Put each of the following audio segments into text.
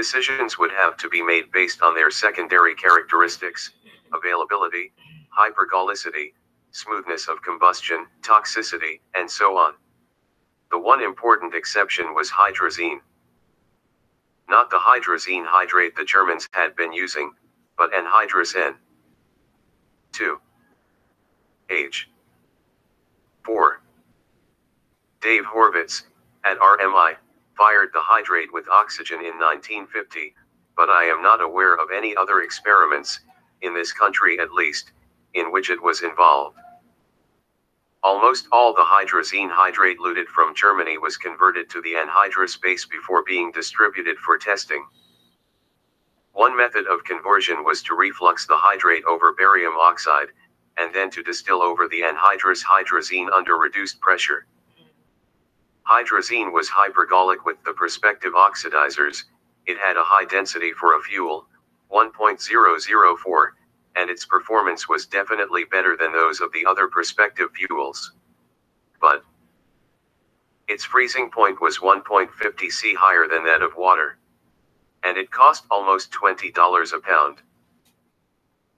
Decisions would have to be made based on their secondary characteristics, availability, hypergolicity, smoothness of combustion, toxicity, and so on. The one important exception was hydrazine. Not the hydrazine hydrate the Germans had been using, but anhydrous N. 2. H. 4. Dave Horvitz, at RMI, fired the hydrate with oxygen in 1950, but I am not aware of any other experiments, in this country at least, in which it was involved. Almost all the hydrazine hydrate looted from Germany was converted to the anhydrous base before being distributed for testing. One method of conversion was to reflux the hydrate over barium oxide, and then to distill over the anhydrous hydrazine under reduced pressure. Hydrazine was hypergolic with the prospective oxidizers, it had a high density for a fuel, 1.004, and its performance was definitely better than those of the other prospective fuels. But its freezing point was 1.50 C higher than that of water. And it cost almost $20 a pound.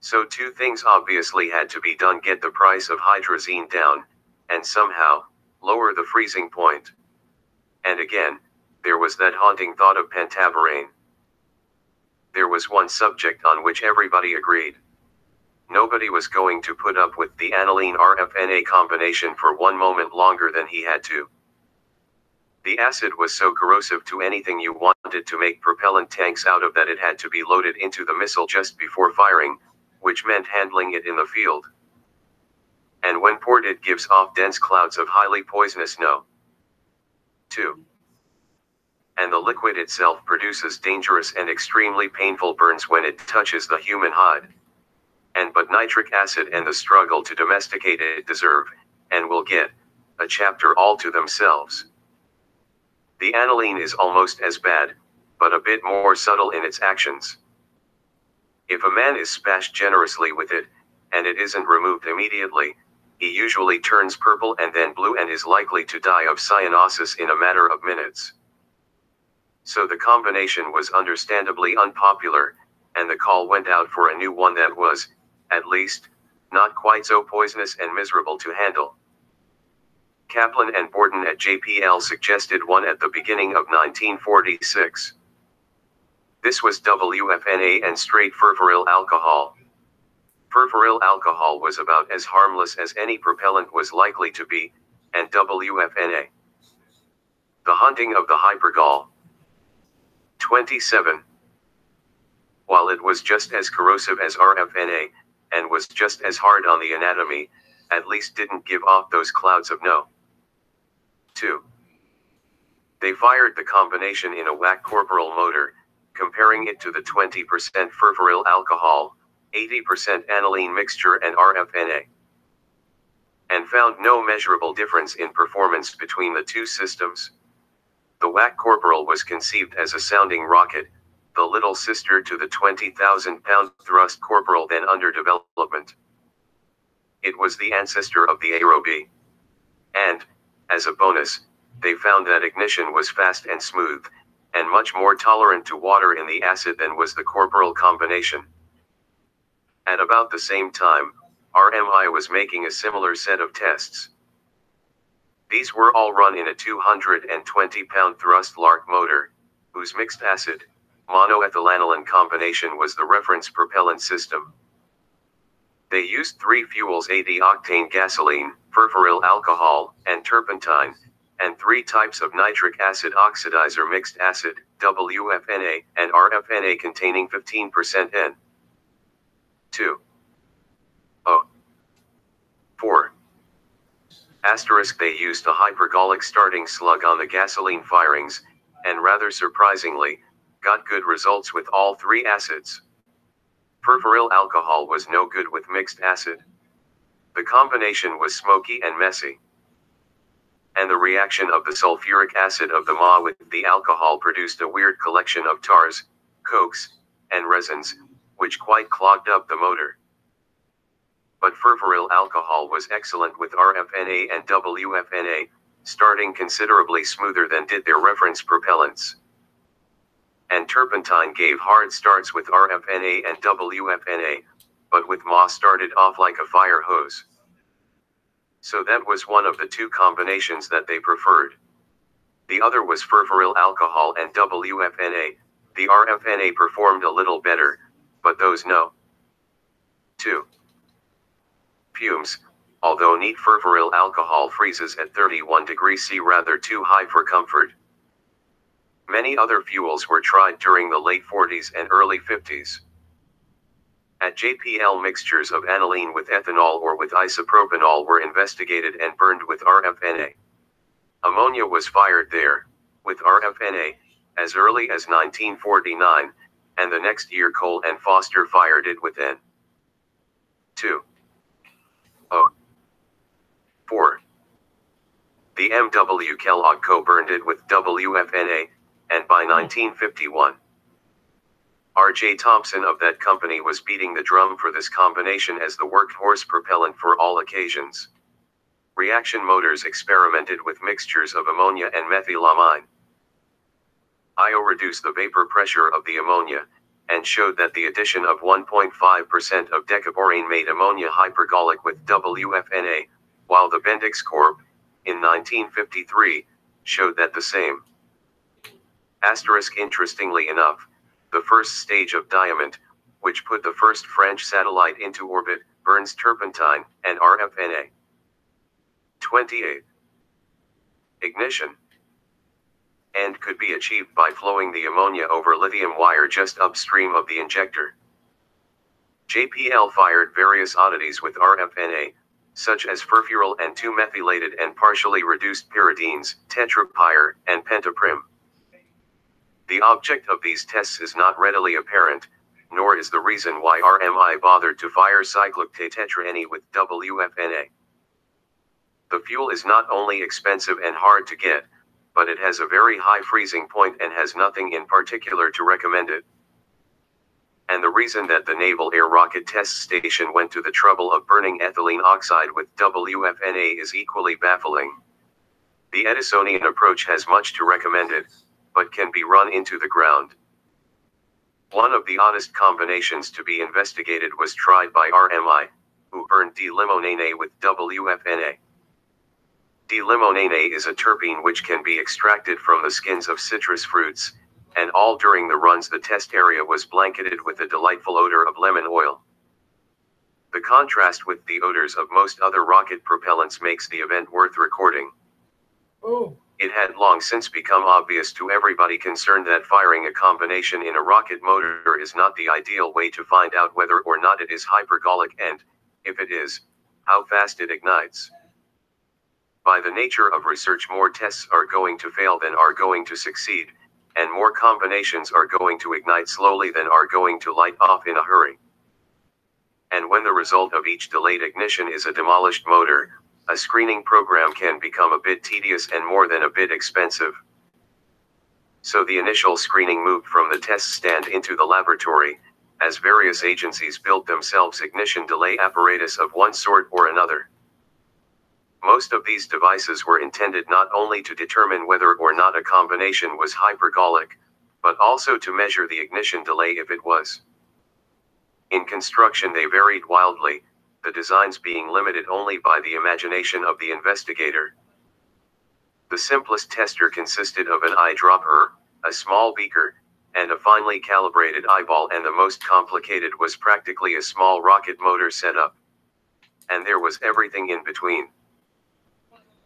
So two things obviously had to be done get the price of hydrazine down, and somehow, lower the freezing point. And again, there was that haunting thought of pentaborane. There was one subject on which everybody agreed. Nobody was going to put up with the aniline RFNA combination for one moment longer than he had to. The acid was so corrosive to anything you wanted to make propellant tanks out of that it had to be loaded into the missile just before firing, which meant handling it in the field. And when poured, it gives off dense clouds of highly poisonous no. 2. And the liquid itself produces dangerous and extremely painful burns when it touches the human hide and but nitric acid and the struggle to domesticate it deserve, and will get, a chapter all to themselves. The aniline is almost as bad, but a bit more subtle in its actions. If a man is splashed generously with it, and it isn't removed immediately, he usually turns purple and then blue and is likely to die of cyanosis in a matter of minutes. So the combination was understandably unpopular, and the call went out for a new one that was, at least, not quite so poisonous and miserable to handle. Kaplan and Borden at JPL suggested one at the beginning of 1946. This was WFNA and straight furfuryl alcohol. Furfuryl alcohol was about as harmless as any propellant was likely to be, and WFNA. The hunting of the hypergol. 27. While it was just as corrosive as RFNA, and was just as hard on the anatomy, at least didn't give off those clouds of no. 2. They fired the combination in a WAC corporal motor, comparing it to the 20% furfuryl alcohol, 80% aniline mixture and RFNA. And found no measurable difference in performance between the two systems. The WAC corporal was conceived as a sounding rocket, the little sister to the 20,000 pound thrust corporal then under development. It was the ancestor of the Aero aerobee. And, as a bonus, they found that ignition was fast and smooth, and much more tolerant to water in the acid than was the corporal combination. At about the same time, RMI was making a similar set of tests. These were all run in a 220 pound thrust Lark motor, whose mixed acid, monoethylaniline combination was the reference propellant system. They used three fuels 80 octane gasoline, furfuryl alcohol, and turpentine, and three types of nitric acid oxidizer mixed acid, WFNA, and RFNA containing 15% N. 2. O. 4. Asterisk they used a hypergolic starting slug on the gasoline firings, and rather surprisingly, got good results with all three acids. Furfuryl alcohol was no good with mixed acid. The combination was smoky and messy. And the reaction of the sulfuric acid of the MA with the alcohol produced a weird collection of tars, cokes, and resins, which quite clogged up the motor. But furfuryl alcohol was excellent with RFNA and WFNA, starting considerably smoother than did their reference propellants and turpentine gave hard starts with RFNA and WFNA, but with Ma started off like a fire hose. So that was one of the two combinations that they preferred. The other was furfuryl alcohol and WFNA. The RFNA performed a little better, but those no. 2. Fumes. Although neat furfuryl alcohol freezes at 31 degrees C rather too high for comfort. Many other fuels were tried during the late 40s and early 50s. At JPL mixtures of aniline with ethanol or with isopropanol were investigated and burned with RFNA. Ammonia was fired there, with RFNA, as early as 1949, and the next year Cole and Foster fired it with N. 2. O. 4. The MW Kellogg Co. burned it with WFNA, and by 1951, R.J. Thompson of that company was beating the drum for this combination as the workhorse propellant for all occasions. Reaction motors experimented with mixtures of ammonia and methylamine. IO reduced the vapor pressure of the ammonia, and showed that the addition of 1.5% of decaborane made ammonia hypergolic with WFNA, while the Bendix Corp, in 1953, showed that the same. Asterisk interestingly enough, the first stage of Diamant, which put the first French satellite into orbit, burns turpentine and RFNA. 28. Ignition. And could be achieved by flowing the ammonia over lithium wire just upstream of the injector. JPL fired various oddities with RFNA, such as furfuryl and 2-methylated and partially reduced pyridines, tetrapyr, and pentaprim. The object of these tests is not readily apparent, nor is the reason why RMI bothered to fire cyclooctatetraene with WFNA. The fuel is not only expensive and hard to get, but it has a very high freezing point and has nothing in particular to recommend it. And the reason that the Naval Air Rocket Test Station went to the trouble of burning ethylene oxide with WFNA is equally baffling. The Edisonian approach has much to recommend it, but can be run into the ground. One of the oddest combinations to be investigated was tried by RMI, who burned D-limonene with WFNA. D-limonene is a terpene which can be extracted from the skins of citrus fruits, and all during the runs the test area was blanketed with the delightful odor of lemon oil. The contrast with the odors of most other rocket propellants makes the event worth recording. Oh, It had long since become obvious to everybody concerned that firing a combination in a rocket motor is not the ideal way to find out whether or not it is hypergolic and, if it is, how fast it ignites. By the nature of research, more tests are going to fail than are going to succeed, and more combinations are going to ignite slowly than are going to light off in a hurry. And when the result of each delayed ignition is a demolished motor, a screening program can become a bit tedious and more than a bit expensive. So the initial screening moved from the test stand into the laboratory, as various agencies built themselves ignition delay apparatus of one sort or another. Most of these devices were intended not only to determine whether or not a combination was hypergolic, but also to measure the ignition delay if it was. In construction, they varied wildly, the designs being limited only by the imagination of the investigator. The simplest tester consisted of an eyedropper, a small beaker, and a finely calibrated eyeball, and the most complicated was practically a small rocket motor setup. And there was everything in between.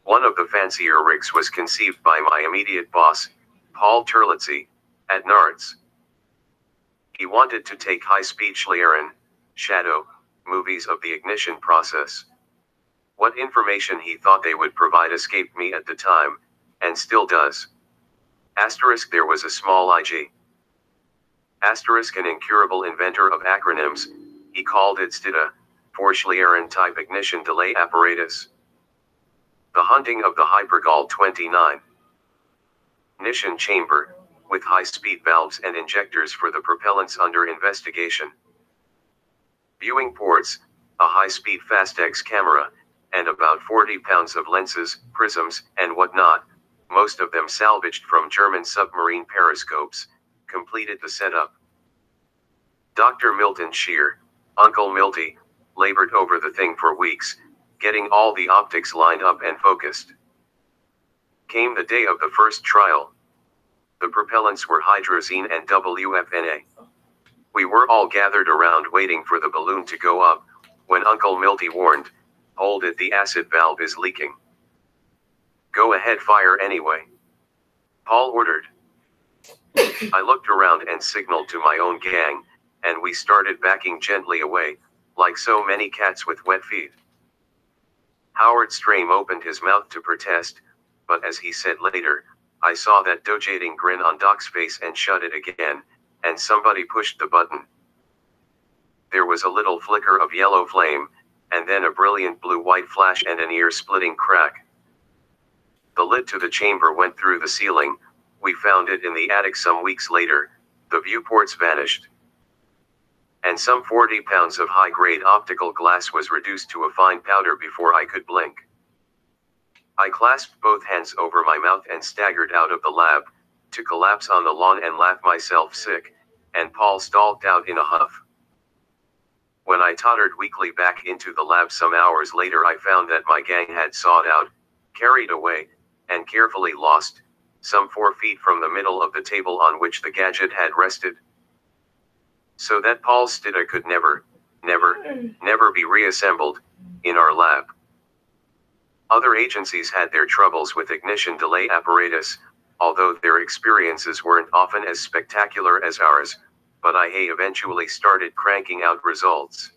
One of the fancier rigs was conceived by my immediate boss, Paul Terlizzi, at NARTS. He wanted to take high speed Schlieren, shadow, movies of the ignition process. What information he thought they would provide escaped me at the time, and still does. Asterisk there was a small IG. Asterisk an incurable inventor of acronyms, he called it STIDA, for Schlieren type ignition delay apparatus. The hunting of the Hypergol 29. Nishan chamber, with high speed valves and injectors for the propellants under investigation. Viewing ports, a high speed Fastax camera, and about 40 pounds of lenses, prisms, and whatnot, most of them salvaged from German submarine periscopes, completed the setup. Dr. Milton Scheer, Uncle Milty, labored over the thing for weeks, getting all the optics lined up and focused. Came the day of the first trial. The propellants were hydrazine and WFNA. We were all gathered around waiting for the balloon to go up, when Uncle Milty warned, Hold it, the acid valve is leaking. Go ahead, fire anyway. Paul ordered. I looked around and signaled to my own gang, and we started backing gently away, like so many cats with wet feet. Howard Strame opened his mouth to protest, but as he said later, I saw that dojating grin on Doc's face and shut it again, and somebody pushed the button. There was a little flicker of yellow flame, and then a brilliant blue-white flash and an ear-splitting crack. The lid to the chamber went through the ceiling, we found it in the attic some weeks later, the viewports vanished. And some 40 pounds of high-grade optical glass was reduced to a fine powder before I could blink. I clasped both hands over my mouth and staggered out of the lab, to collapse on the lawn and laugh myself sick, and Paul stalked out in a huff. When I tottered weakly back into the lab some hours later, I found that my gang had sawed out, carried away, and carefully lost, some four feet from the middle of the table on which the gadget had rested. So that Paul's Stida could never, never, never be reassembled, in our lab. Other agencies had their troubles with ignition delay apparatus, although their experiences weren't often as spectacular as ours, but IA eventually started cranking out results.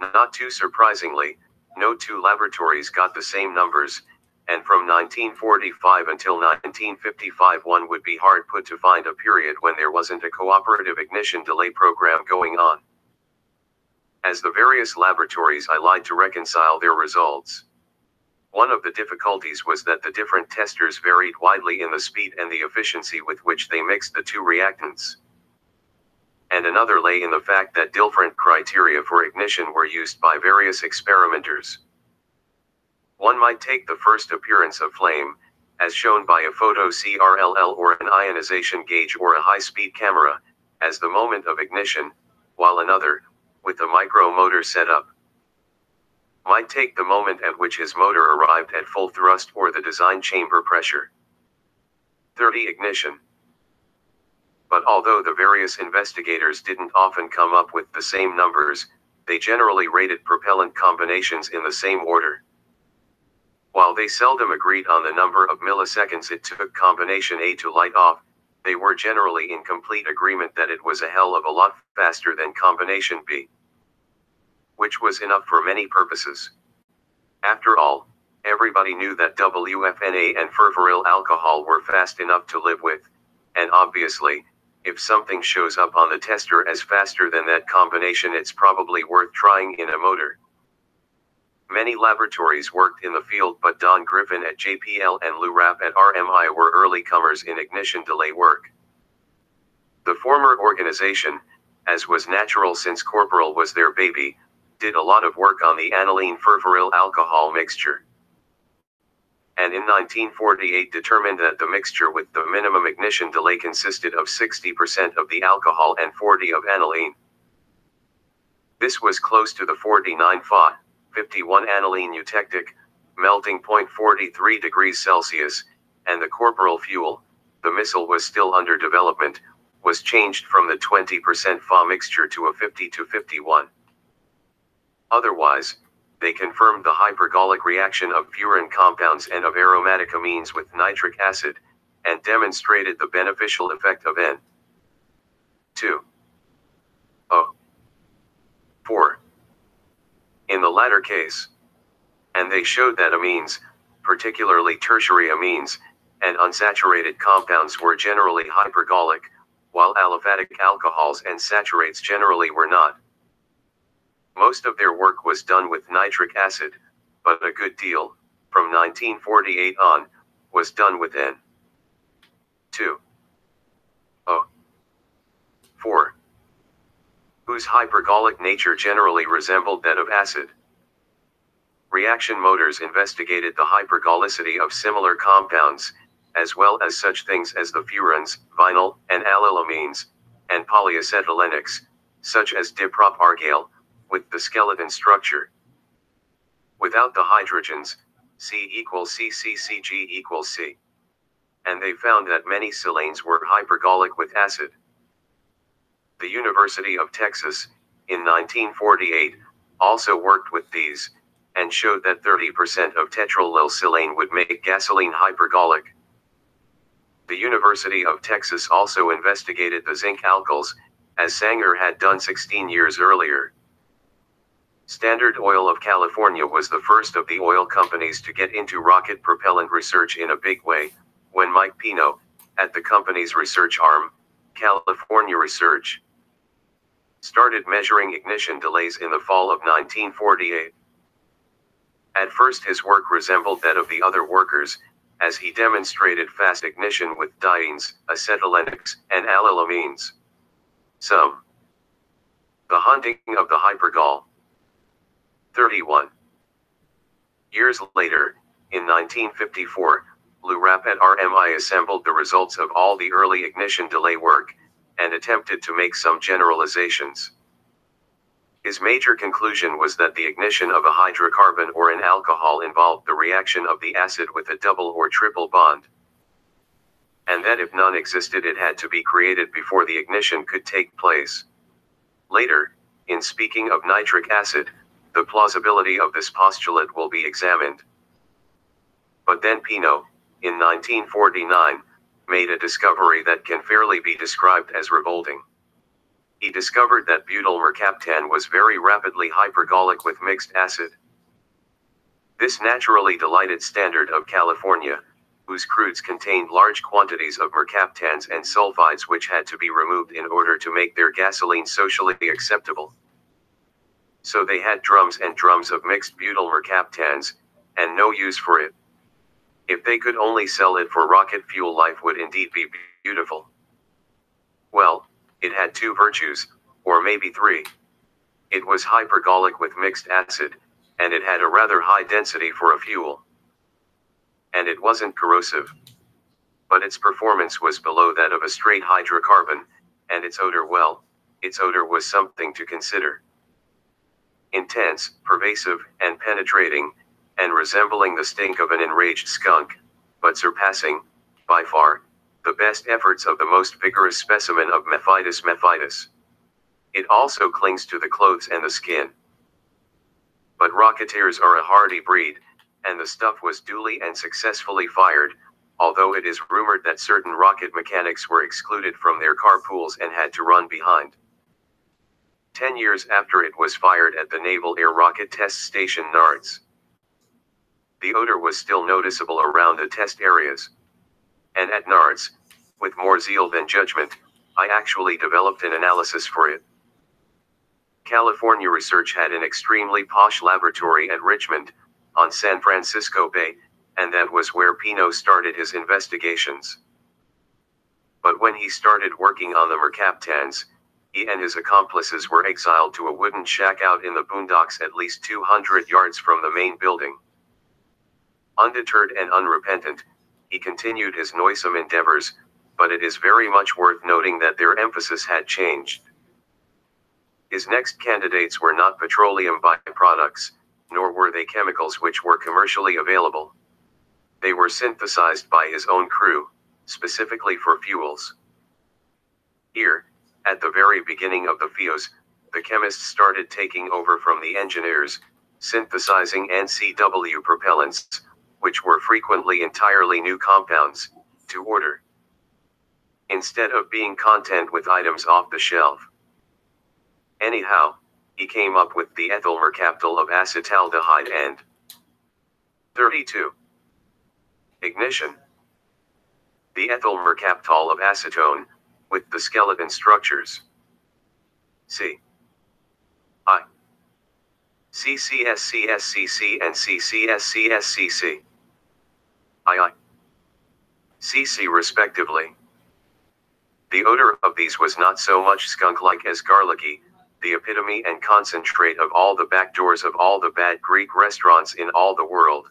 Not too surprisingly, no two laboratories got the same numbers, and from 1945 until 1955 one would be hard put to find a period when there wasn't a cooperative ignition delay program going on. As the various laboratories I lied to reconcile their results. One of the difficulties was that the different testers varied widely in the speed and the efficiency with which they mixed the two reactants. And another lay in the fact that different criteria for ignition were used by various experimenters. One might take the first appearance of flame, as shown by a photocell or an ionization gauge or a high-speed camera, as the moment of ignition, while another, with the micro-motor setup, might take the moment at which his motor arrived at full thrust or the design chamber pressure. 30 Ignition But although the various investigators didn't often come up with the same numbers, they generally rated propellant combinations in the same order. While they seldom agreed on the number of milliseconds it took combination A to light off, they were generally in complete agreement that it was a hell of a lot faster than combination B. Which was enough for many purposes. After all, everybody knew that WFNA and furfuryl alcohol were fast enough to live with, and obviously, if something shows up on the tester as faster than that combination it's probably worth trying in a motor. Many laboratories worked in the field but Don Griffin at JPL and Lou Rapp at RMI were early comers in ignition delay work. The former organization, as was natural since Corporal was their baby, did a lot of work on the aniline furfuryl alcohol mixture. And in 1948 determined that the mixture with the minimum ignition delay consisted of 60% of the alcohol and 40 of aniline. This was close to the 49 Fa. 51 aniline eutectic, melting point 43 degrees Celsius, and the corporal fuel, the missile was still under development, was changed from the 20% Fa mixture to a 50 to 51. Otherwise, they confirmed the hypergolic reaction of furan compounds and of aromatic amines with nitric acid, and demonstrated the beneficial effect of N. 2. O. 4 in the latter case. And they showed that amines, particularly tertiary amines, and unsaturated compounds were generally hypergolic, while aliphatic alcohols and saturates generally were not. Most of their work was done with nitric acid, but a good deal, from 1948 on, was done with N. 2. O. 4 whose hypergolic nature generally resembled that of acid. Reaction motors investigated the hypergolicity of similar compounds, as well as such things as the furans, vinyl, and allylamines, and polyacetylenics, such as dipropargyl, with the skeleton structure. Without the hydrogens, C equals C C C G equals C. And they found that many silanes were hypergolic with acid. The University of Texas, in 1948, also worked with these, and showed that 30% of tetraallylsilane would make gasoline hypergolic. The University of Texas also investigated the zinc alkyls, as Sanger had done 16 years earlier. Standard Oil of California was the first of the oil companies to get into rocket propellant research in a big way, when Mike Pino, at the company's research arm, California Research, started measuring ignition delays in the fall of 1948. At first his work resembled that of the other workers, as he demonstrated fast ignition with dienes, acetylenics, and allylamines. Some. The hunting of the hypergol. 31. Years later, in 1954, Lou Rapp at RMI assembled the results of all the early ignition delay work, and attempted to make some generalizations. His major conclusion was that the ignition of a hydrocarbon or an alcohol involved the reaction of the acid with a double or triple bond. And that if none existed, it had to be created before the ignition could take place. Later, in speaking of nitric acid, the plausibility of this postulate will be examined. But then Pino, in 1949, made a discovery that can fairly be described as revolting. He discovered that butyl mercaptan was very rapidly hypergolic with mixed acid. This naturally delighted Standard of California, whose crudes contained large quantities of mercaptans and sulfides which had to be removed in order to make their gasoline socially acceptable. So they had drums and drums of mixed butyl mercaptans, and no use for it. If they could only sell it for rocket fuel, life would indeed be beautiful. Well, it had two virtues, or maybe three. It was hypergolic with mixed acid, and it had a rather high density for a fuel. And it wasn't corrosive. But its performance was below that of a straight hydrocarbon, and its odor, well, its odor was something to consider intense, pervasive, and penetrating, and resembling the stink of an enraged skunk, but surpassing, by far, the best efforts of the most vigorous specimen of Mephitis mephitis. It also clings to the clothes and the skin. But rocketeers are a hardy breed, and the stuff was duly and successfully fired, although it is rumored that certain rocket mechanics were excluded from their carpools and had to run behind. Ten years after it was fired at the Naval Air Rocket Test Station NARTS. The odor was still noticeable around the test areas. And at NARTS, with more zeal than judgment, I actually developed an analysis for it. California Research had an extremely posh laboratory at Richmond, on San Francisco Bay, and that was where Pino started his investigations. But when he started working on the mercaptans, he and his accomplices were exiled to a wooden shack out in the boondocks at least 200 yards from the main building. Undeterred and unrepentant, he continued his noisome endeavors, but it is very much worth noting that their emphasis had changed. His next candidates were not petroleum byproducts, nor were they chemicals which were commercially available. They were synthesized by his own crew, specifically for fuels. Here, at the very beginning of the FIOS, the chemists started taking over from the engineers, synthesizing NCW propellants, which were frequently entirely new compounds, to order. Instead of being content with items off the shelf. Anyhow, he came up with the ethyl mercaptal of acetaldehyde and 32. Ignition. The ethyl mercaptol of acetone, with the skeleton structures. C. CCSCSCC and CCSCSCC. II. CC respectively. The odor of these was not so much skunk-like as garlicky, the epitome and concentrate of all the back doors of all the bad Greek restaurants in all the world.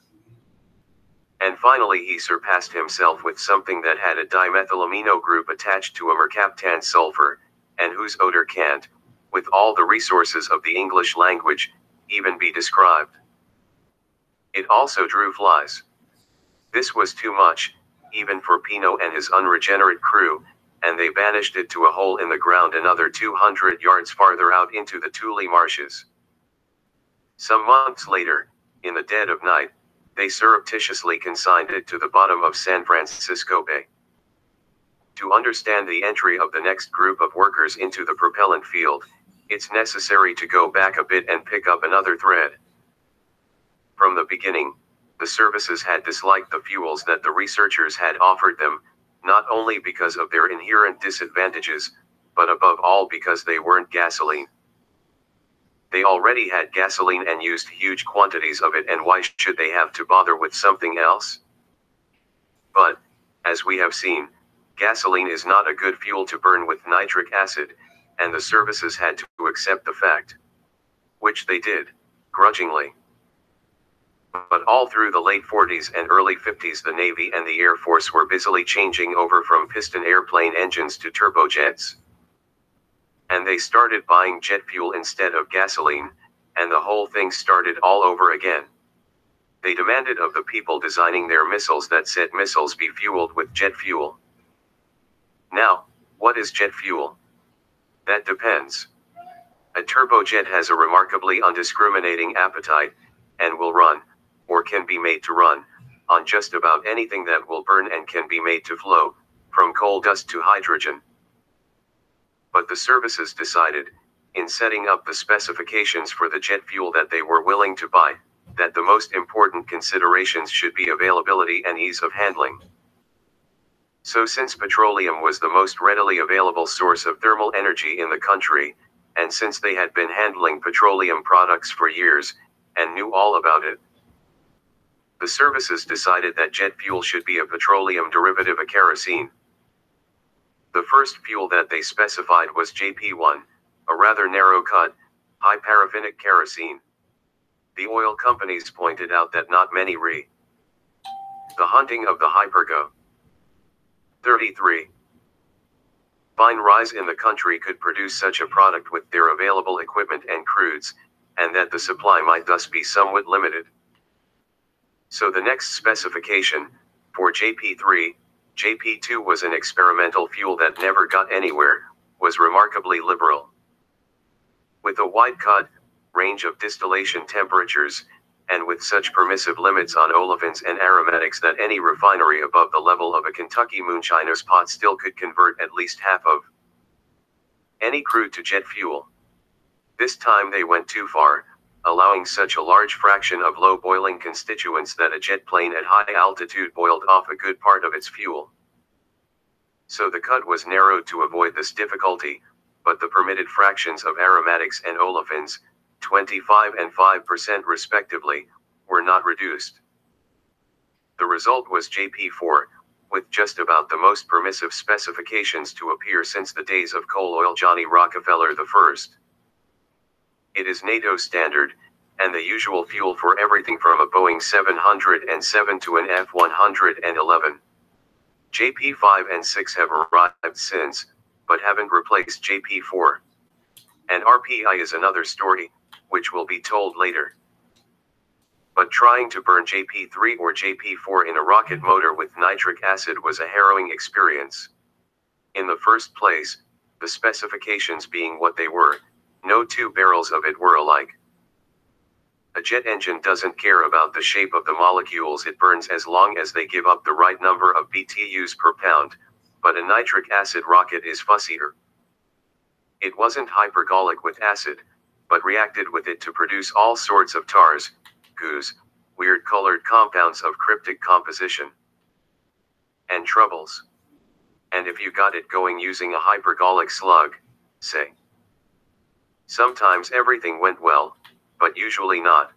And finally he surpassed himself with something that had a dimethylamino group attached to a mercaptan sulfur, and whose odor can't, with all the resources of the English language, even be described. It also drew flies. This was too much, even for Pino and his unregenerate crew, and they banished it to a hole in the ground another 200 yards farther out into the Tule marshes. Some months later, in the dead of night, they surreptitiously consigned it to the bottom of San Francisco Bay. To understand the entry of the next group of workers into the propellant field, it's necessary to go back a bit and pick up another thread. From the beginning, the services had disliked the fuels that the researchers had offered them, not only because of their inherent disadvantages, but above all because they weren't gasoline. They already had gasoline and used huge quantities of it, and why should they have to bother with something else? But, as we have seen, gasoline is not a good fuel to burn with nitric acid, and the services had to accept the fact. Which they did, grudgingly. But all through the late 40s and early 50s, the Navy and the Air Force were busily changing over from piston airplane engines to turbojets. And they started buying jet fuel instead of gasoline, and the whole thing started all over again. They demanded of the people designing their missiles that said missiles be fueled with jet fuel. Now, what is jet fuel? That depends. A turbojet has a remarkably undiscriminating appetite, and will run, or can be made to run, on just about anything that will burn and can be made to flow, from coal dust to hydrogen. But the services decided, in setting up the specifications for the jet fuel that they were willing to buy, that the most important considerations should be availability and ease of handling. So since petroleum was the most readily available source of thermal energy in the country, and since they had been handling petroleum products for years, and knew all about it, the services decided that jet fuel should be a petroleum derivative of kerosene. The first fuel that they specified was JP1, a rather narrow cut, high paraffinic kerosene. The oil companies pointed out that not many re. The hunting of the hypergo. 33. Fine rise in the country could produce such a product with their available equipment and crudes, and that the supply might thus be somewhat limited. So the next specification, for JP3, JP2 was an experimental fuel that never got anywhere, was remarkably liberal. With a wide cut, range of distillation temperatures, and with such permissive limits on olefins and aromatics that any refinery above the level of a Kentucky moonshiner's pot still could convert at least half of any crude to jet fuel. This time they went too far, allowing such a large fraction of low boiling constituents that a jet plane at high altitude boiled off a good part of its fuel. So the cut was narrowed to avoid this difficulty, but the permitted fractions of aromatics and olefins, 25 and 5% respectively, were not reduced. The result was JP4, with just about the most permissive specifications to appear since the days of coal oil Johnny Rockefeller I. It is NATO standard, and the usual fuel for everything from a Boeing 707 to an F 111. JP5 and 6 have arrived since, but haven't replaced JP4. And RP-1 is another story, which will be told later. But trying to burn JP3 or JP4 in a rocket motor with nitric acid was a harrowing experience. In the first place, the specifications being what they were, no two barrels of it were alike. A jet engine doesn't care about the shape of the molecules it burns as long as they give up the right number of BTUs per pound, but a nitric acid rocket is fussier. It wasn't hypergolic with acid, but reacted with it to produce all sorts of tars, goos, weird colored compounds of cryptic composition, and troubles. And if you got it going using a hypergolic slug, say. Sometimes everything went well, but usually not.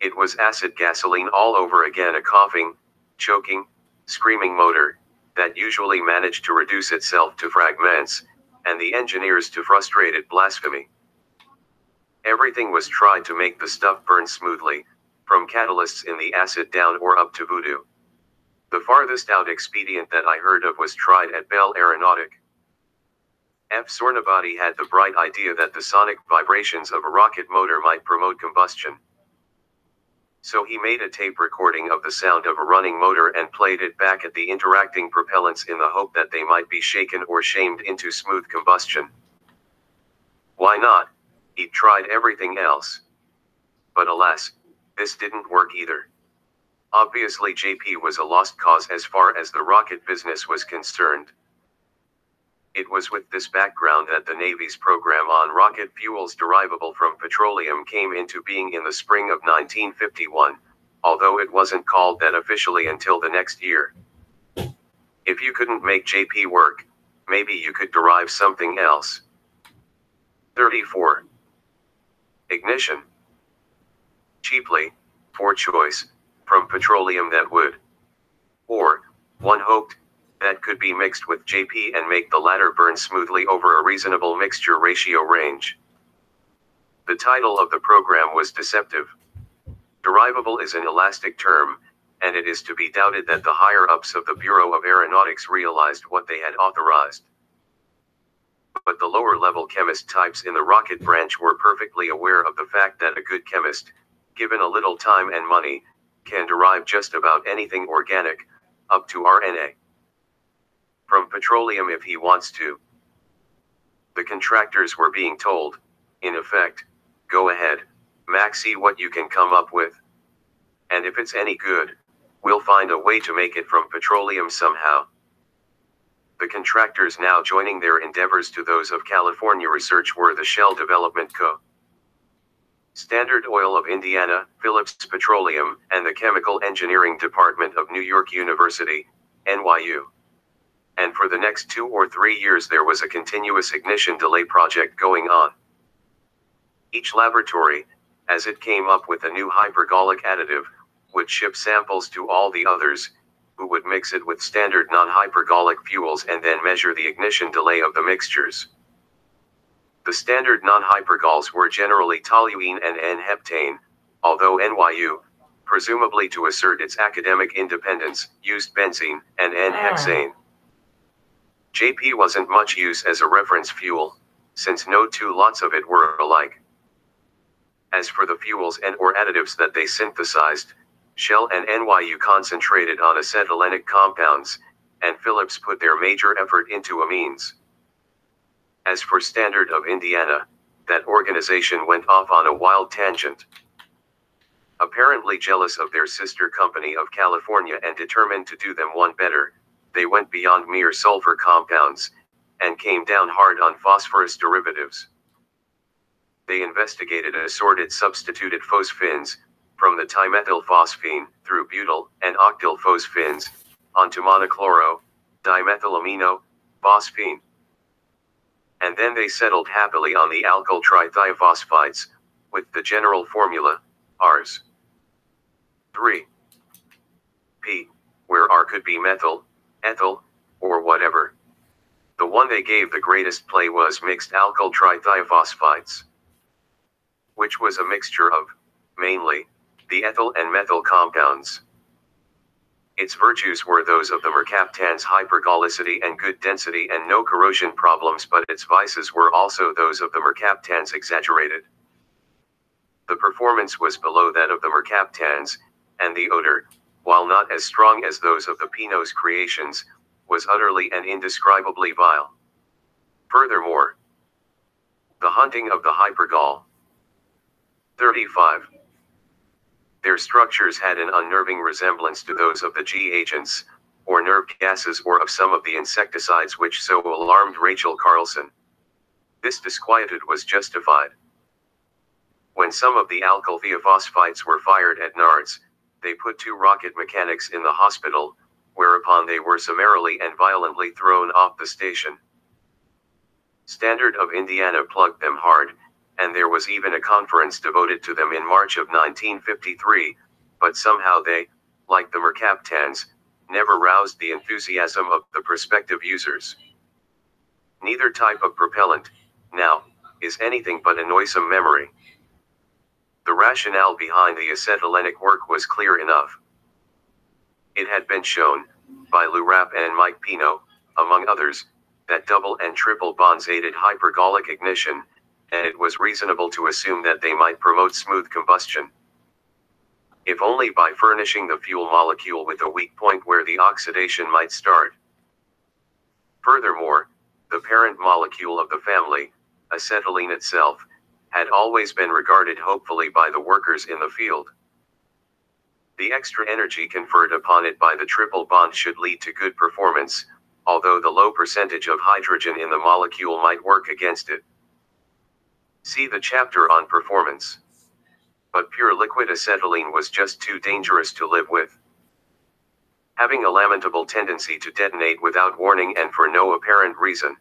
It was acid gasoline all over again a coughing, choking, screaming motor, that usually managed to reduce itself to fragments, and the engineers to frustrated blasphemy. Everything was tried to make the stuff burn smoothly, from catalysts in the acid down or up to voodoo, The farthest out expedient that I heard of was tried at Bell Aeronautic. F. Sornabody had the bright idea that the sonic vibrations of a rocket motor might promote combustion. So he made a tape recording of the sound of a running motor and played it back at the interacting propellants in the hope that they might be shaken or shamed into smooth combustion. Why not? He tried everything else. But alas, this didn't work either. Obviously, JP was a lost cause as far as the rocket business was concerned. It was with this background that the Navy's program on rocket fuels derivable from petroleum came into being in the spring of 1951, although it wasn't called that officially until the next year. If you couldn't make JP work, maybe you could derive something else. 34. Ignition. Cheaply, for choice, from petroleum that would. Or, one hoped, that could be mixed with JP and make the latter burn smoothly over a reasonable mixture ratio range. The title of the program was deceptive. Derivable is an elastic term, and it is to be doubted that the higher ups of the Bureau of Aeronautics realized what they had authorized. But the lower level chemist types in the rocket branch were perfectly aware of the fact that a good chemist, given a little time and money, can derive just about anything organic, up to RNA from petroleum if he wants to. The contractors were being told, in effect, go ahead, Max, see what you can come up with. And if it's any good, we'll find a way to make it from petroleum somehow. The contractors now joining their endeavors to those of California Research were the Shell Development Co. Standard Oil of Indiana, Phillips Petroleum, and the Chemical Engineering Department of New York University, NYU and for the next two or three years there was a continuous ignition delay project going on. Each laboratory, as it came up with a new hypergolic additive, would ship samples to all the others, who would mix it with standard non-hypergolic fuels and then measure the ignition delay of the mixtures. The standard non-hypergols were generally toluene and N-heptane, although NYU, presumably to assert its academic independence, used benzene and N-hexane. JP wasn't much use as a reference fuel, since no two lots of it were alike. As for the fuels and or additives that they synthesized, Shell and NYU concentrated on acetylenic compounds, and Phillips put their major effort into amines. As for Standard of Indiana, that organization went off on a wild tangent. Apparently jealous of their sister company of California and determined to do them one better, they went beyond mere sulfur compounds, and came down hard on phosphorus derivatives. They investigated assorted substituted phosphines, from the trimethylphosphine, through butyl and octyl phosphines, onto monochloro, dimethylamino, phosphine. And then they settled happily on the alkyl trithiophosphites, with the general formula, Rs. 3. P, where R could be methyl, ethyl, or whatever. The one they gave the greatest play was mixed alkyl trithiophosphites, which was a mixture of, mainly, the ethyl and methyl compounds. Its virtues were those of the mercaptan's hypergolicity and good density and no corrosion problems, but its vices were also those of the mercaptan's exaggerated. The performance was below that of the mercaptans, and the odor, while not as strong as those of the Pino's creations, was utterly and indescribably vile. Furthermore, the hunting of the hypergol. 35. Their structures had an unnerving resemblance to those of the G agents, or nerve gases, or of some of the insecticides which so alarmed Rachel Carson. This disquietude was justified. When some of the alkyl thiophosphites were fired at NARTS, they put two rocket mechanics in the hospital, whereupon they were summarily and violently thrown off the station. Standard of Indiana plugged them hard, and there was even a conference devoted to them in March of 1953, but somehow they, like the Mercaptans, never roused the enthusiasm of the prospective users. Neither type of propellant, now, is anything but a noisome memory. The rationale behind the acetylenic work was clear enough. It had been shown, by Lou Rapp and Mike Pino, among others, that double and triple bonds aided hypergolic ignition, and it was reasonable to assume that they might promote smooth combustion. If only by furnishing the fuel molecule with a weak point where the oxidation might start. Furthermore, the parent molecule of the family, acetylene itself, had always been regarded hopefully by the workers in the field. The extra energy conferred upon it by the triple bond should lead to good performance, although the low percentage of hydrogen in the molecule might work against it. See the chapter on performance. But pure liquid acetylene was just too dangerous to live with. Having a lamentable tendency to detonate without warning and for no apparent reason.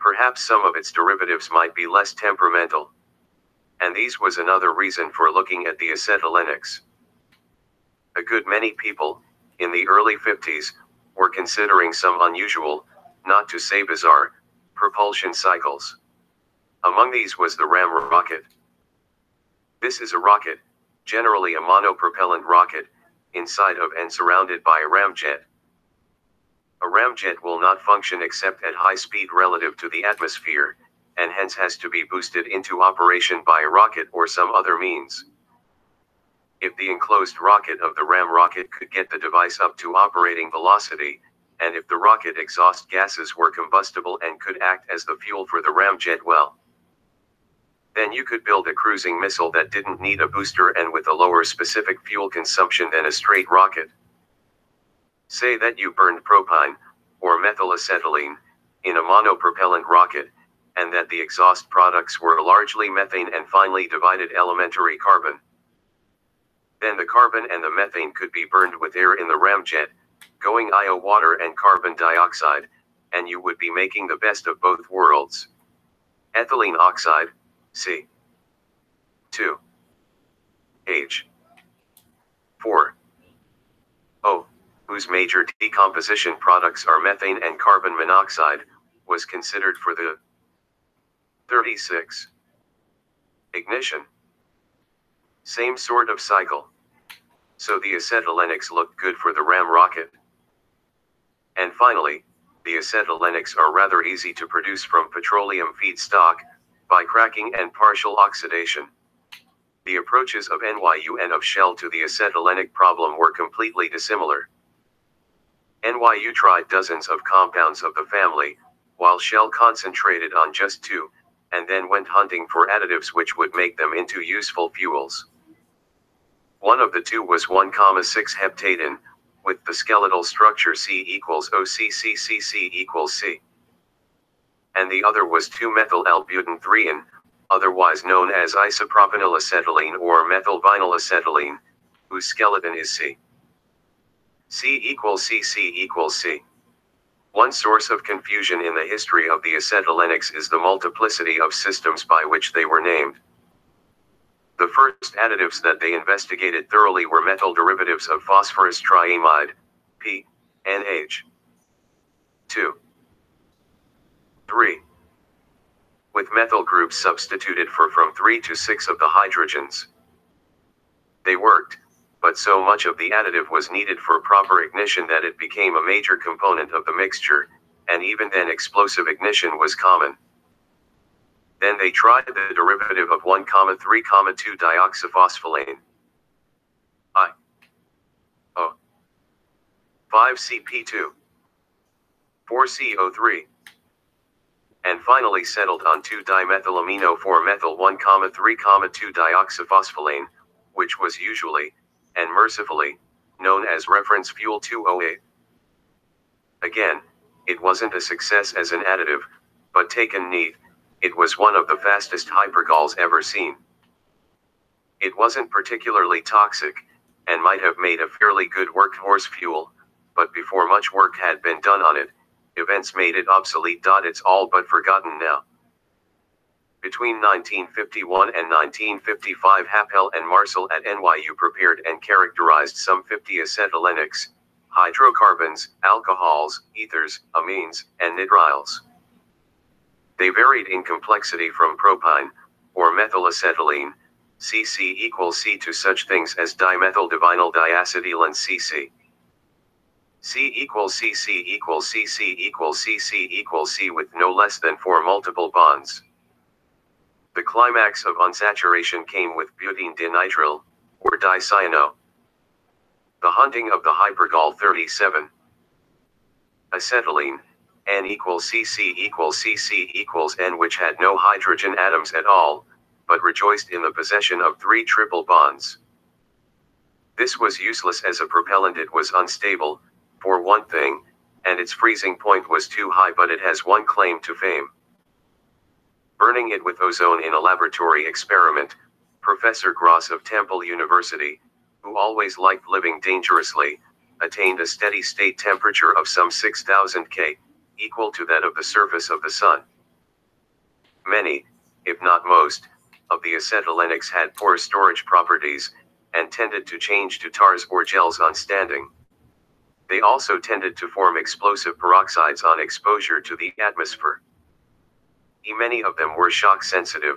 Perhaps some of its derivatives might be less temperamental. And these was another reason for looking at the acetylenics. A good many people, in the early 50s, were considering some unusual, not to say bizarre, propulsion cycles. Among these was the Ram rocket. This is a rocket, generally a monopropellant rocket, inside of and surrounded by a ramjet. A ramjet will not function except at high speed relative to the atmosphere, and hence has to be boosted into operation by a rocket or some other means. If the enclosed rocket of the Ram rocket could get the device up to operating velocity, and if the rocket exhaust gases were combustible and could act as the fuel for the ramjet well, then you could build a cruising missile that didn't need a booster and with a lower specific fuel consumption than a straight rocket. Say that you burned propane, or methylacetylene, in a monopropellant rocket, and that the exhaust products were largely methane and finely divided elementary carbon. Then the carbon and the methane could be burned with air in the ramjet, going IO water and carbon dioxide, and you would be making the best of both worlds. Ethylene oxide, C. 2. H. 4. O, whose major decomposition products are methane and carbon monoxide, was considered for the 36. Ignition. Same sort of cycle. So the acetylenics looked good for the RAM rocket. And finally, the acetylenics are rather easy to produce from petroleum feedstock, by cracking and partial oxidation. The approaches of NYU and of Shell to the acetylenic problem were completely dissimilar. NYU tried dozens of compounds of the family, while Shell concentrated on just two, and then went hunting for additives which would make them into useful fuels. One of the two was 1,6 heptadiyne, with the skeletal structure C equals OCCCC equals C and the other was 2-methyl-L-butanediene, otherwise known as isopropenylacetylene or methylvinylacetylene, whose skeleton is C. C equals C C equals C. One source of confusion in the history of the acetylenics is the multiplicity of systems by which they were named. The first additives that they investigated thoroughly were methyl derivatives of phosphorus triamide, P, NH. 2. 3. With methyl groups substituted for from 3 to 6 of the hydrogens. They worked, but so much of the additive was needed for proper ignition that it became a major component of the mixture, and even then explosive ignition was common. Then they tried the derivative of 1,3,2 dioxaphospholane. I. O. 5CP2. 4CO3 and finally settled on 2-dimethylamino 4-methyl 1,3,2 dioxaphospholane, which was usually, and mercifully, known as reference fuel 208. Again, it wasn't a success as an additive, but taken neat, it was one of the fastest hypergols ever seen. It wasn't particularly toxic, and might have made a fairly good workhorse fuel, but before much work had been done on it, events made it obsolete. It's all but forgotten now. Between 1951 and 1955 Happel and Marsel at NYU prepared and characterized some 50 acetylenics, hydrocarbons, alcohols, ethers, amines, and nitriles. They varied in complexity from propyne, or methylacetylene, CC equals C to such things as dimethyl divinyl diacetylene CC. C equals CC equals CC equals CC equals C with no less than four multiple bonds. The climax of unsaturation came with butene dinitrile, or dicyano. The hunting of the hypergol 37. Acetylene, N equals CC equals CC equals N which had no hydrogen atoms at all, but rejoiced in the possession of three triple bonds. This was useless as a propellant it was unstable, for one thing, and its freezing point was too high but it has one claim to fame. Burning it with ozone in a laboratory experiment, Professor Grosse of Temple University, who always liked living dangerously, attained a steady state temperature of some 6000 K, equal to that of the surface of the sun. Many, if not most, of the acetylenics had poor storage properties, and tended to change to tars or gels on standing. They also tended to form explosive peroxides on exposure to the atmosphere. Many of them were shock sensitive,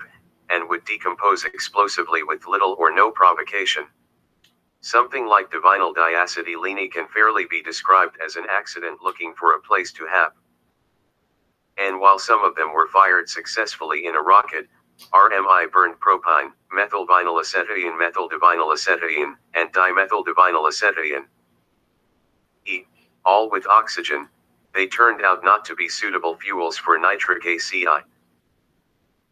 and would decompose explosively with little or no provocation. Something like divinyl diacetylene can fairly be described as an accident looking for a place to hap. And while some of them were fired successfully in a rocket, RMI burned propyne, methylvinylacetylene, methyldivinylacetylene, and dimethyldivinylacetylene all with oxygen, they turned out not to be suitable fuels for nitric ACI.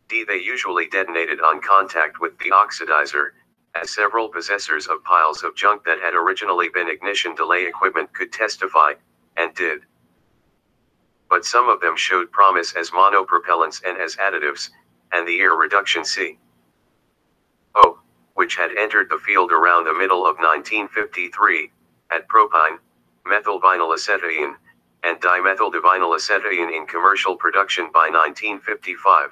D. They usually detonated on contact with the oxidizer, as several possessors of piles of junk that had originally been ignition delay equipment could testify, and did. But some of them showed promise as monopropellants and as additives, and the air reduction C. O, which had entered the field around the middle of 1953, had propyne, methylvinylacetylene, and dimethyldivinylacetylene in commercial production by 1955.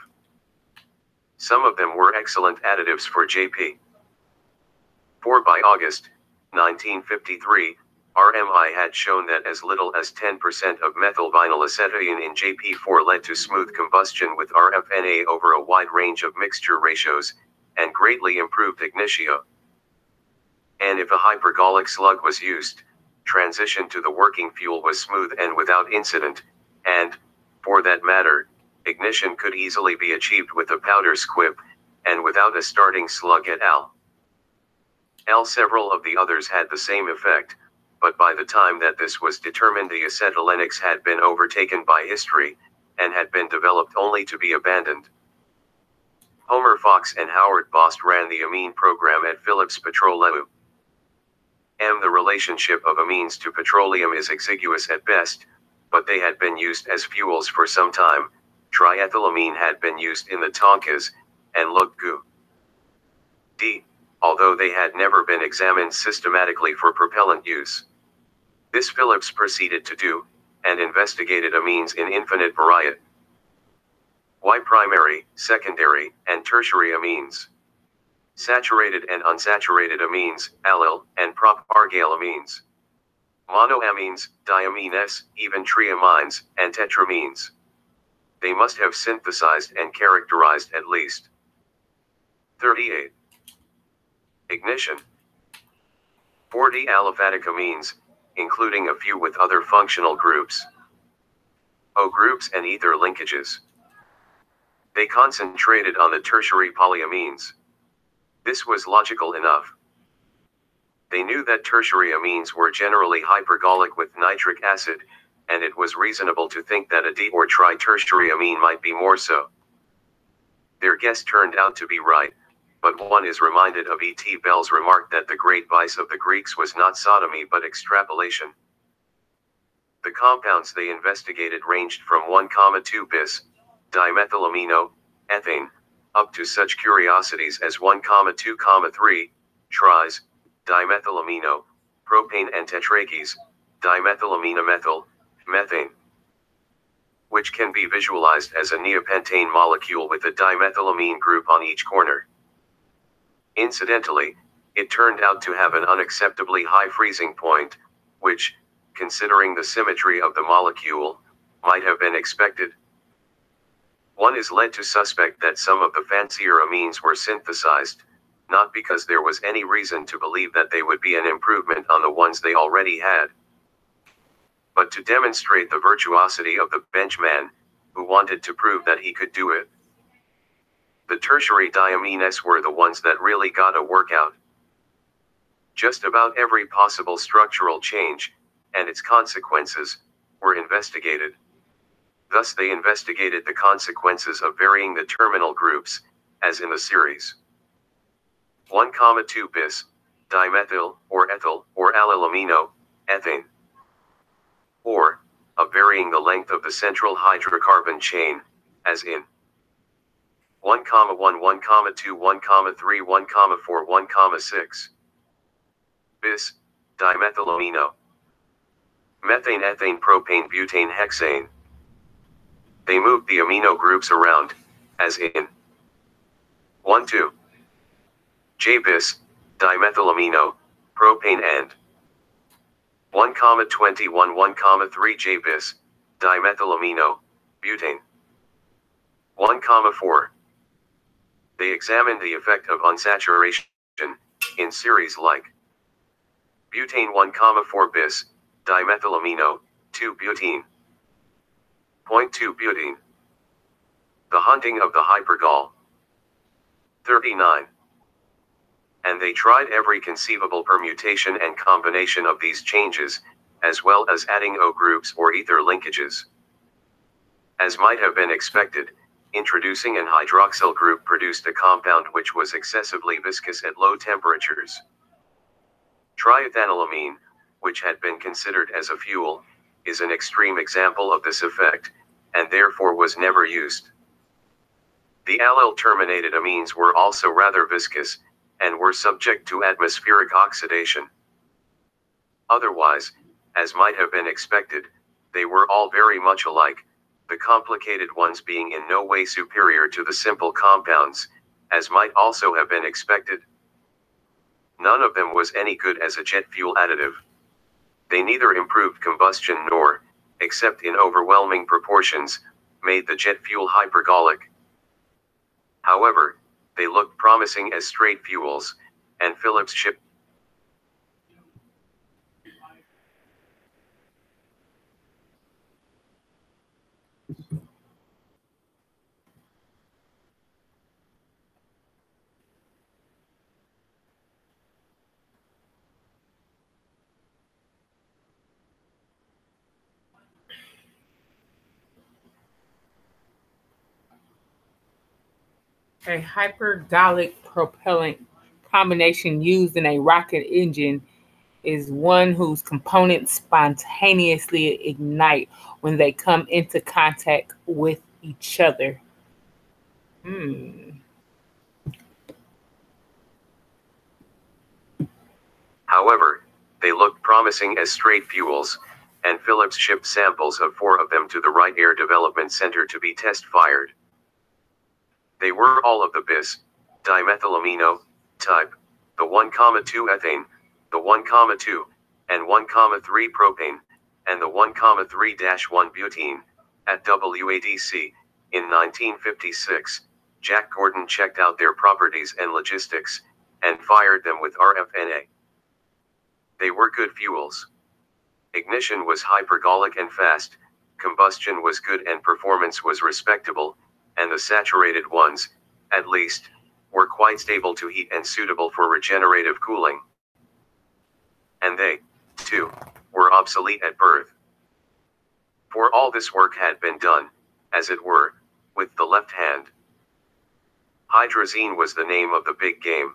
Some of them were excellent additives for JP. For by August 1953, RMI had shown that as little as 10% of methylvinylacetylene in JP4 led to smooth combustion with RFNA over a wide range of mixture ratios, and greatly improved ignitio. And if a hypergolic slug was used, transition to the working fuel was smooth and without incident, and, for that matter, ignition could easily be achieved with a powder squib, and without a starting slug at al. L. Several of the others had the same effect, but by the time that this was determined the acetylenics had been overtaken by history, and had been developed only to be abandoned. Homer Fox and Howard Bost ran the amine program at Phillips Petroleum. M. The relationship of amines to petroleum is exiguous at best, but they had been used as fuels for some time. Triethylamine had been used in the Tonkas, and good. D. Although they had never been examined systematically for propellant use. This Phillips proceeded to do, and investigated amines in infinite variety. Y primary, secondary, and tertiary amines saturated and unsaturated amines, allyl, and propargylamines. Monoamines, diamines, even triamines, and tetramines. They must have synthesized and characterized at least 38. Ignition 40 aliphatic amines, including a few with other functional groups. O groups and ether linkages. They concentrated on the tertiary polyamines. This was logical enough. They knew that tertiary amines were generally hypergolic with nitric acid, and it was reasonable to think that a D or tri-tertiary amine might be more so. Their guess turned out to be right, but one is reminded of E.T. Bell's remark that the great vice of the Greeks was not sodomy but extrapolation. The compounds they investigated ranged from 1,2 bis, dimethylamino, ethane, up to such curiosities as 1, 2, 3, tris, dimethylamino, propane and tetrakis, dimethylaminomethyl, methane, which can be visualized as a neopentane molecule with a dimethylamine group on each corner. Incidentally, it turned out to have an unacceptably high freezing point, which, considering the symmetry of the molecule, might have been expected. One is led to suspect that some of the fancier amines were synthesized, not because there was any reason to believe that they would be an improvement on the ones they already had. but to demonstrate the virtuosity of the benchman, who wanted to prove that he could do it. The tertiary diamines were the ones that really got a workout. Just about every possible structural change, and its consequences, were investigated. Thus they investigated the consequences of varying the terminal groups, as in the series. 1, 2 bis, dimethyl, or ethyl, or allylamino, ethane. Or, of varying the length of the central hydrocarbon chain, as in 1, 1, 1, 2, 1, 3, 1, 4, 1, 6. Bis, dimethylamino. Methane, ethane, propane, butane, hexane. They moved the amino groups around, as in 1, 2. J-bis, dimethylamino, propane and 1, 21, 1, 3 J-bis, dimethylamino, butane. 1, 4. They examined the effect of unsaturation in series like butane 1, 4 bis, dimethylamino, 2 butene. Point 2 butene. The hunting of the hypergol. 39. And they tried every conceivable permutation and combination of these changes, as well as adding O groups or ether linkages. As might have been expected, introducing an hydroxyl group produced a compound which was excessively viscous at low temperatures. Triethanolamine, which had been considered as a fuel, is an extreme example of this effect, and therefore was never used. The allyl terminated amines were also rather viscous, and were subject to atmospheric oxidation. Otherwise, as might have been expected, they were all very much alike, the complicated ones being in no way superior to the simple compounds, as might also have been expected. None of them was any good as a jet fuel additive. They neither improved combustion nor, except in overwhelming proportions, made the jet fuel hypergolic. However, they looked promising as straight fuels, and Phillips ship A hypergolic propellant combination used in a rocket engine is one whose components spontaneously ignite when they come into contact with each other. Hmm. However, they looked promising as straight fuels, and Phillips shipped samples of four of them to the Wright Air Development Center to be test fired. They were all of the bis, dimethylamino, type, the 1, 2 ethane, the 1, 2, and 1, 3 propane, and the 1, 3 1 butene. At WADC, in 1956, Jack Gordon checked out their properties and logistics, and fired them with RFNA. They were good fuels. Ignition was hypergolic and fast, combustion was good and performance was respectable, and the saturated ones, at least, were quite stable to heat and suitable for regenerative cooling. And they, too, were obsolete at birth. For all this work had been done, as it were, with the left hand. Hydrazine was the name of the big game.